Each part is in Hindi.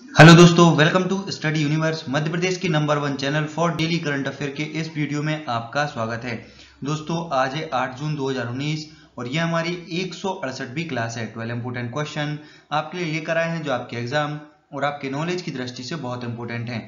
हेलो दोस्तों, welcome to study universe Madhya Pradesh की number one channel for daily current affair के इस वीडियो में आपका स्वागत है। दोस्तों, आज है 8 जून 2019 और यह हमारी एक भी क्लास है। 12 इंपोर्टेंट क्वेश्चन आपके लिए लेकर आए हैं जो आपके एग्ज़ाम और आपके नॉलेज की दृष्टि से बहुत इंपोर्टेंट है।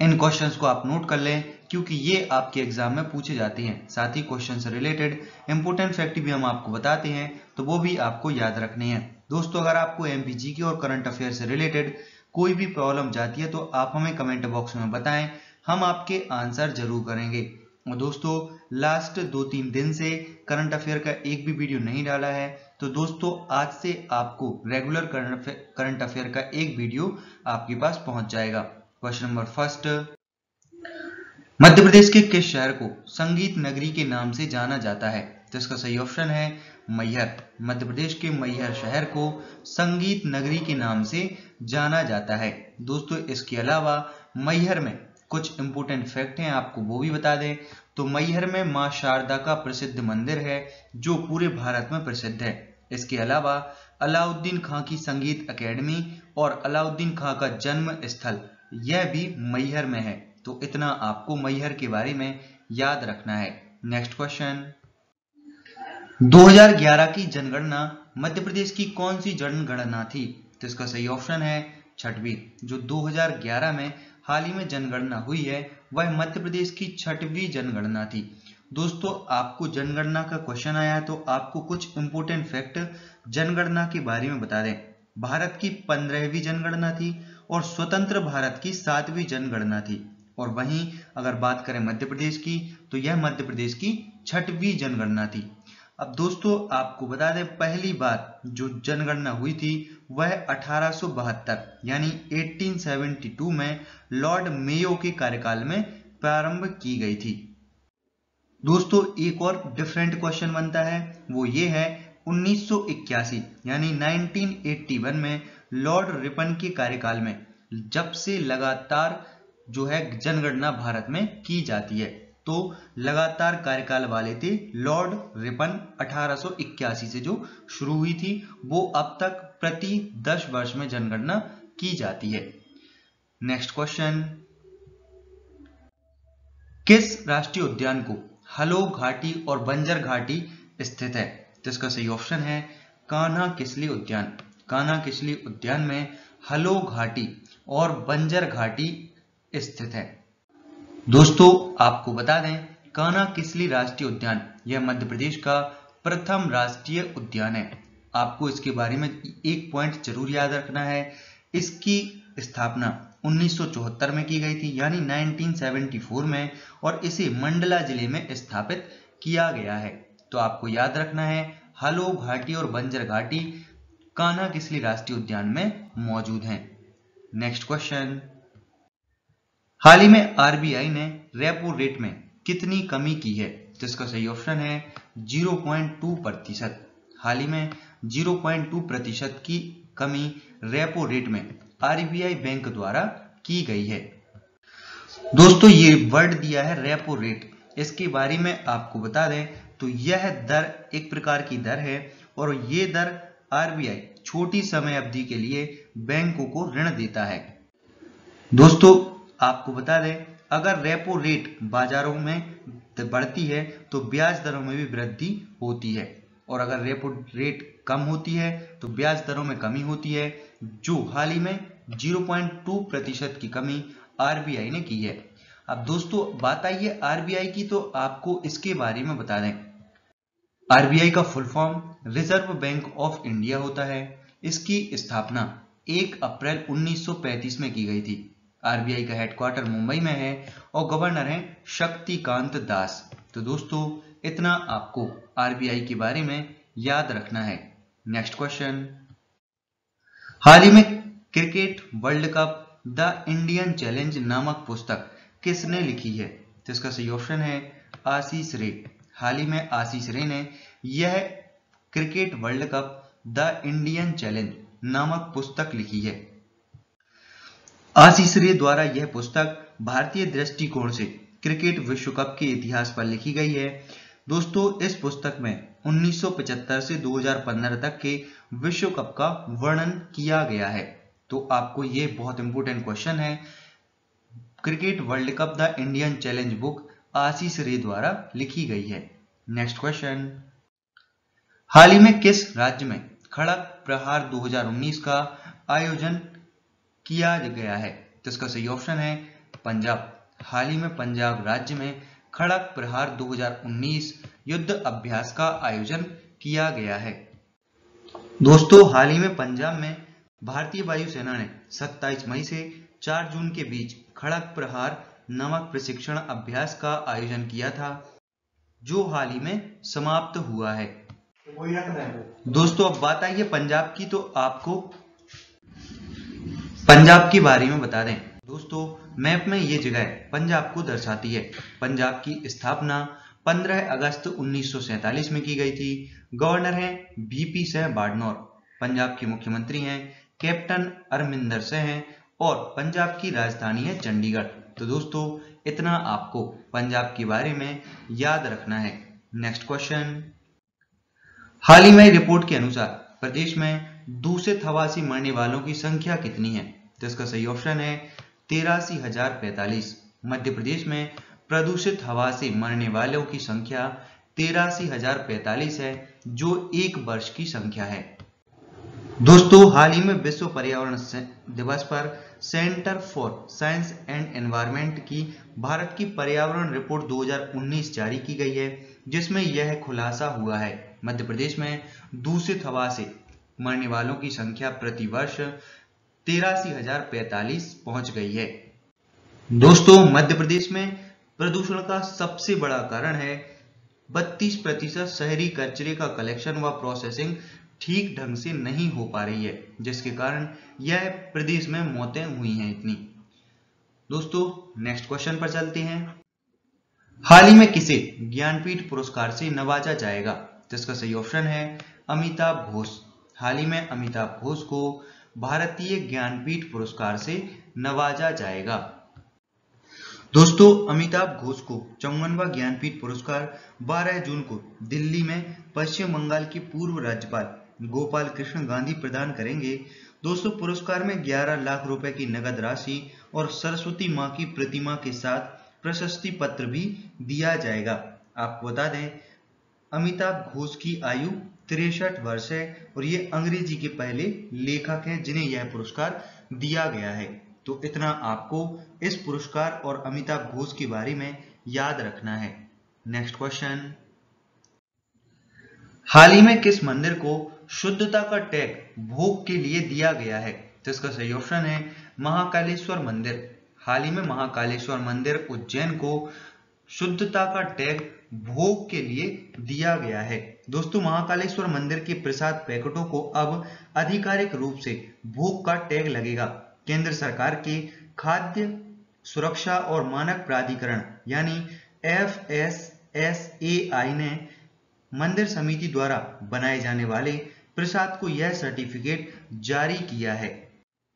इन क्वेश्चंस को आप नोट कर लें, क्योंकि ये आपके एग्ज़ाम में पूछे जाते हैं। साथ ही क्वेश्चन से रिलेटेड इंपोर्टेंट फैक्ट भी हम आपको बताते हैं तो वो भी आपको याद रखने हैं। दोस्तों, अगर आपको एमपीजी की और करंट अफेयर से रिलेटेड कोई भी प्रॉब्लम जाती है तो आप हमें कमेंट बॉक्स में बताएँ। हम आपके आंसर ज़रूर करेंगे। और दोस्तों लास्ट दो तीन दिन से करंट अफेयर का एक भी वीडियो नहीं डाला है तो दोस्तों, आज से आपको रेगुलर करंट अफेयर का एक वीडियो आपके पास पहुँच जाएगा। Question number first Madhya Pradesh के किस शहर को संगीत नगरी के नाम से जाना जाता है? तो इसका सही ऑप्शन है मैहर मध्य प्रदेश के मैहर शहर को संगीत नगरी के नाम से जाना जाता है। दोस्तों, इसके अलावा मैहर में कुछ इंपोर्टेंट फैक्ट हैं, आपको वो भी बता दें। तो मैहर में माँ शारदा का प्रसिद्ध मंदिर है, जो पूरे भारत में प्रसिद्ध है। इसके अलावा अलाउद्दीन खां की संगीत एकेडमी और अलाउद्दीन खां का जन्म स्थल, यह भी मैहर में है। तो इतना आपको मैहर के बारे में याद रखना है। नेक्स्ट क्वेश्चन 2011 की जनगणना मध्य प्रदेश की कौन सी जनगणना थी? तो इसका सही ऑप्शन है छठवीं। जो 2011 में हाल ही में जनगणना हुई है, वह मध्य प्रदेश की छठवीं जनगणना थी। दोस्तों, आपको जनगणना का क्वेश्चन आया तो आपको कुछ इंपोर्टेंट फैक्ट जनगणना के बारे में बता दें। भारत की पंद्रहवीं जनगणना थी और स्वतंत्र भारत की सातवीं जनगणना थी। और वहीं अगर बात करें मध्य प्रदेश की तो यह मध्य प्रदेश की छठवीं जनगणना थी। अब दोस्तों, आपको बता दें, पहली बार जो जनगणना हुई थी, वह अठारह यानी 1872 में लॉर्ड मेयो के कार्यकाल में प्रारंभ की गई थी। दोस्तों, एक और डिफरेंट क्वेश्चन बनता है, वो ये है 1981 यानी 1981 में लॉर्ड रिपन के कार्यकाल में, जब से लगातार जो है जनगणना भारत में की जाती है। तो लगातार कार्यकाल वाले थे लॉर्ड रिपन 1881 से जो शुरू हुई थी, वो अब तक प्रति 10 वर्ष में जनगणना की जाती है। नेक्स्ट क्वेश्चन किस राष्ट्रीय उद्यान को हलो घाटी और बंजर घाटी स्थित है? तो इसका सही ऑप्शन है कान्हा किसली उद्यान। कान्हा किसली उद्यान में हलो घाटी और बंजर घाटी स्थित है। दोस्तों, आपको बता दें, कान्हा किसली राष्ट्रीय उद्यान, यह मध्य प्रदेश का प्रथम राष्ट्रीय उद्यान है। आपको इसके बारे में एक पॉइंट ज़रूर याद रखना है। इसकी स्थापना 1974 में की गई थी, यानी 1974 में, और इसे मंडला ज़िले में स्थापित किया गया है। तो आपको याद रखना है, हलो घाटी और बंजर घाटी कान्हा किसली राष्ट्रीय उद्यान में मौजूद हैं। नेक्स्ट क्वेश्चन हाल ही में आरबीआई ने रेपो रेट में कितनी कमी की है, जिसका सही ऑप्शन है 0.2 प्रतिशत। हाल ही में 0.2 प्रतिशत की कमी रेपो रेट में आरबीआई बैंक द्वारा की गई है। दोस्तों, ये वर्ड दिया है रेपो रेट। इसके बारे में आपको बता दें तो यह दर एक प्रकार की दर है और ये दर आरबीआई छोटी समय अवधि के लिए बैंकों को ऋण देता है। दोस्तों आपको बता दें, अगर रेपो रेट बाजारों में बढ़ती है तो ब्याज दरों में भी वृद्धि होती है। और अगर रेपो रेट कम होती है तो ब्याज दरों में कमी होती है, जो हाल ही में 0.2 प्रतिशत की कमी आरबीआई ने की है। अब दोस्तों, बात आई है आरबीआई की तो आपको इसके बारे में बता दें। आरबीआई का full form reserve bank of India होता है। इसकी स्थापना 1 अप्रैल 1935 में की गई थी। आरबीआई का हेडक्वार्टर मुंबई में है और गवर्नर है शक्तिकांत दास। तो दोस्तों, इतना आपको आरबीआई के बारे में याद रखना है। नेक्स्ट क्वेश्चन हाल ही में cricket world cup the Indian challenge नामक पुस्तक किसने लिखी है? तो इसका सही ऑप्शन है आशीष रे। हाल ही में आशीष रे ने यह cricket world cup the Indian challenge नामक पुस्तक लिखी है। आशीष रे द्वारा यह पुस्तक भारतीय दृष्टिकोण से क्रिकेट विश्व कप के इतिहास पर लिखी गई है। दोस्तों, इस पुस्तक में 1975 से 2015 तक के विश्व कप का वर्णन किया गया है। तो आपको ये बहुत इंपॉर्टेंट क्वेश्चन है। Cricket world cup the Indian challenge book Ashish Ray द्वारा लिखी गई है। नेक्स्ट क्वेश्चन हाल ही में किस राज्य में खड़क प्रहार 2019 का आयोजन किया गया है। तो इसका सही ऑप्शन है पंजाब। हाल ही में पंजाब राज्य में खड़क प्रहार 2019 युद्ध अभ्यास का आयोजन किया गया है। दोस्तों हाल ही में पंजाब में भारतीय वायुसेना ने 27 मई से 4 जून के बीच खड़क प्रहार नामक प्रशिक्षण अभ्यास का आयोजन किया था जो हाल ही में समाप्त हुआ है। दोस्तों अब बात आई है पंजाब की तो आपको पंजाब के बारे में बता दें। दोस्तों, मैप में ये जगह पंजाब को दर्शाती है। पंजाब की स्थापना 15 अगस्त 1947 में की गई थी। गवर्नर हैं बीपी सह बाडनौर। पंजाब के मुख्यमंत्री हैं कैप्टन अरमिंदर से हैं और पंजाब की राजधानी है चंडीगढ़। तो दोस्तों, इतना आपको पंजाब के बारे में याद रखना है। Next question. हाल ही में रिपोर्ट के अनुसार प्रदेश में दूसरे हवा से मरने वालों की संख्या कितनी है? तो इसका सही ऑप्शन है तिरासी हज़ार पैतालीस। मध्य प्रदेश में प्रदूषित हवा से मरने वालों की संख्या तिरासी हज़ार पैतालीस है, जो एक वर्ष की संख्या है। दोस्तों, हाल ही में विश्व पर्यावरण दिवस पर centre for science and environment की भारत की पर्यावरण रिपोर्ट 2019 जारी की गई है, जिसमें यह खुलासा हुआ है। मध्य प्रदेश में दूषित हवा से मरने वालों की संख्या प्रति वर्ष तिरासी हज़ार पैतालीस पहुँच गई है। दोस्तों मध्य प्रदेश में प्रदूषण का सबसे बड़ा कारण है 32 प्रतिशत शहरी कचरे का कलेक्शन व प्रोसेसिंग ठीक ढंग से नहीं हो पा रही है, जिसके कारण यह प्रदेश में मौतें हुई हैं इतनी। दोस्तों नेक्स्ट क्वेश्चन पर चलते हैं। हाल ही में किसे ज्ञानपीठ पुरस्कार से नवाजा जाएगा, जिसका सही ऑप्शन है अमिताभ घोष। हाल ही में अमिताभ घोष को भारतीय ज्ञानपीठ पुरस्कार से नवाजा जाएगा। दोस्तों, अमिताभ घोष को चौवनवा ज्ञानपीठ पुरस्कार 12 जून को दिल्ली में पश्चिम बंगाल के पूर्व राज्यपाल गोपाल कृष्ण गांधी प्रदान करेंगे। दोस्तों, पुरस्कार में 11 लाख रुपए की नगद राशि और सरस्वती माँ की प्रतिमा के साथ प्रशस्ति पत्र भी दिया जाएगा। आपको बता दें, अमिताभ घोष की आयु तिरसठ वर्ष है और ये अंग्रेज़ी के पहले लेखक हैं, जिन्हें यह पुरस्कार दिया गया है। तो इतना आपको इस पुरस्कार और अमिताभ घोष के बारे में याद रखना है। नेक्स्ट क्वेश्चन हाल ही में किस मंदिर को शुद्धता का टैग भोग के लिए दिया गया है? तो इसका सही ऑप्शन है महाकालेश्वर मंदिर। हाल ही में महाकालेश्वर मंदिर उज्जैन को शुद्धता का टैग भोग के लिए दिया गया है। दोस्तों, महाकालेश्वर मंदिर के प्रसाद पैकेटों को अब आधिकारिक रूप से भोग का टैग लगेगा। केंद्र सरकार के खाद्य सुरक्षा और मानक प्राधिकरण, यानी F S S A I ने मंदिर समिति द्वारा बनाए जाने वाले प्रसाद को यह सर्टिफिकेट जारी किया है।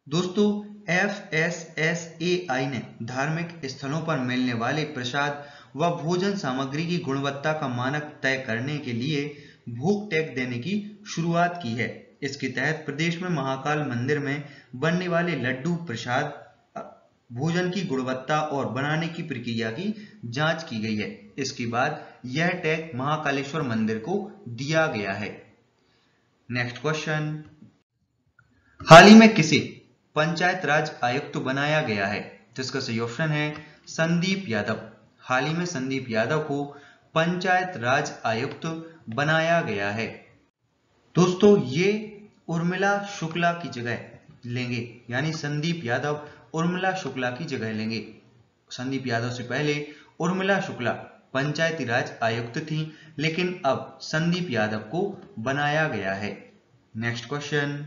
दोस्तों F S S A I ने धार्मिक स्थलों पर मिलने वाले प्रसाद व भोजन सामग्री की गुणवत्ता का मानक तय करने के लिए भूख टैग देने की शुरुआत की है। इसके तहत प्रदेश में महाकाल मंदिर में बनने वाले लड्डू प्रसाद भोजन की गुणवत्ता और बनाने की प्रक्रिया की जाँच की गई है। इसके बाद यह टैग महाकालेश्वर मंदिर को दिया गया है। Next question. हाल ही में किसे पंचायत राज आयुक्त बनाया गया है? जिसका सही ऑप्शन है संदीप यादव। हाल ही में संदीप यादव को पंचायत राज आयुक्त बनाया गया है। दोस्तों, ये उर्मिला शुक्ला की जगह लेंगे। यानी संदीप यादव उर्मिला शुक्ला की जगह लेंगे। संदीप यादव से पहले उर्मिला शुक्ला पंचायती राज आयुक्त थी, लेकिन अब संदीप यादव को बनाया गया है। नेक्स्ट क्वेश्चन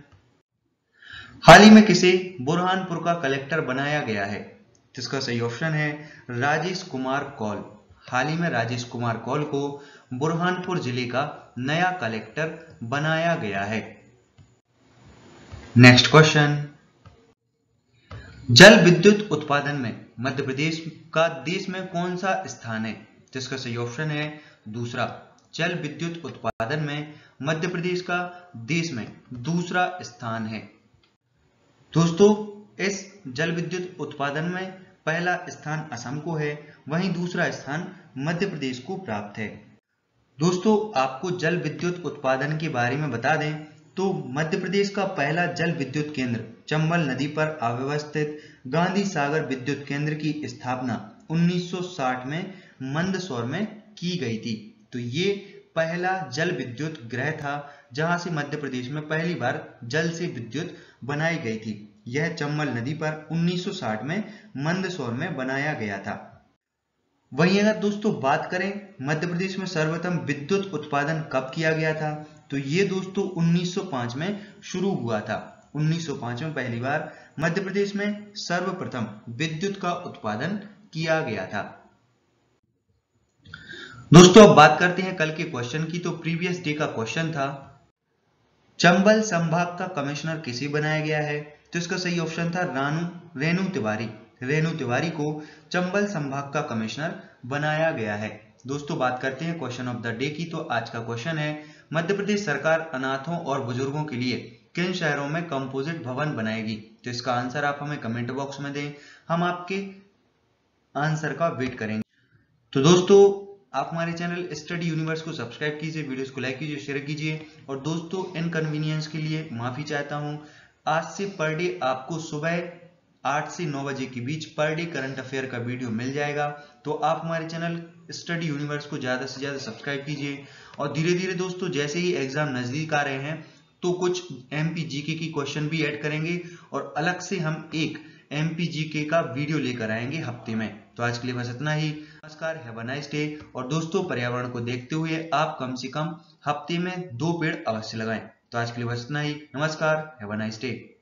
हाल ही में किसे बुरहानपुर का कलेक्टर बनाया गया है? जिसका सही ऑप्शन है राजेश कुमार कौल। हाल ही में राजेश कुमार कौल को बुरहानपुर ज़िले का नया कलेक्टर बनाया गया है। नेक्स्ट क्वेश्चन जल विद्युत उत्पादन में मध्य प्रदेश का देश में कौन सा स्थान है? जिसका सही ऑप्शन है दूसरा जल विद्युत उत्पादन में मध्य प्रदेश का देश में दूसरा स्थान है। दोस्तों, इस जल विद्युत उत्पादन में पहला स्थान असम को है, वहीं दूसरा स्थान मध्य प्रदेश को प्राप्त है। दोस्तों, आपको जल विद्युत उत्पादन के बारे में बता दें तो मध्य प्रदेश का पहला जल विद्युत केंद्र चंबल नदी पर अव्यवस्थित गांधी सागर विद्युत केंद्र की स्थापना 1960 में मंदसौर में की गई थी। तो ये पहला जल विद्युत ग्रह था, जहाँ से मध्य प्रदेश में पहली बार जल से विद्युत बनाई गई थी। यह चंबल नदी पर 1960 में मंदसौर में बनाया गया था। वहीं अगर दोस्तों बात करें, मध्य प्रदेश में सर्वप्रथम विद्युत उत्पादन कब किया गया था तो ये दोस्तों 1905 में शुरू हुआ था। 1905 में पहली बार मध्य प्रदेश में सर्वप्रथम विद्युत का उत्पादन किया गया था। दोस्तों, अब बात करते हैं कल के क्वेश्चन की। तो प्रीवियस डे का क्वेश्चन था, चंबल संभाग का कमिश्नर किसे बनाया गया है? तो इसका सही ऑप्शन था रानू, रेणु तिवारी। रेणु तिवारी को चंबल संभाग का कमिश्नर बनाया गया है। दोस्तों, बात करते हैं क्वेश्चन ऑफ़ द डे की। तो आज का क्वेश्चन है, मध्य प्रदेश सरकार अनाथों और बुज़ुर्गों के लिए किन शहरों में कंपोजिट भवन बनाएगी? तो इसका आंसर आप हमें कमेंट बॉक्स में दें। हम आपके आंसर का वेट करेंगे। तो दोस्तों आप हमारे चैनल स्टडी यूनिवर्स को सब्सक्राइब कीजिए, वीडियोस को लाइक कीजिए, शेयर कीजिए। और दोस्तों, इनकन्वीनियंस के लिए माफ़ी चाहता हूँ। आज से पर डे आपको सुबह आठ से नौ बजे के बीच पर डे करंट अफेयर का वीडियो मिल जाएगा। तो आप हमारे चैनल स्टडी यूनिवर्स को ज़्यादा से ज़्यादा सब्सक्राइब कीजिए। और धीरे धीरे दोस्तों, जैसे ही एग्ज़ाम नज़दीक आ रहे हैं तो कुछ एमपी जीके की क्वेश्चन भी ऐड करेंगे। और अलग से हम एक एमपीजीके का वीडियो लेकर आएँगे हफ़्ते में। तो आज के लिए बस इतना ही। नमस्कार हैव नाइस डे और दोस्तों, पर्यावरण को देखते हुए आप कम से कम हफ़्ते में दो पेड़ अवश्य लगाएँ। तो आज के लिए बस इतना ही। नमस्कार हैव नाइस डे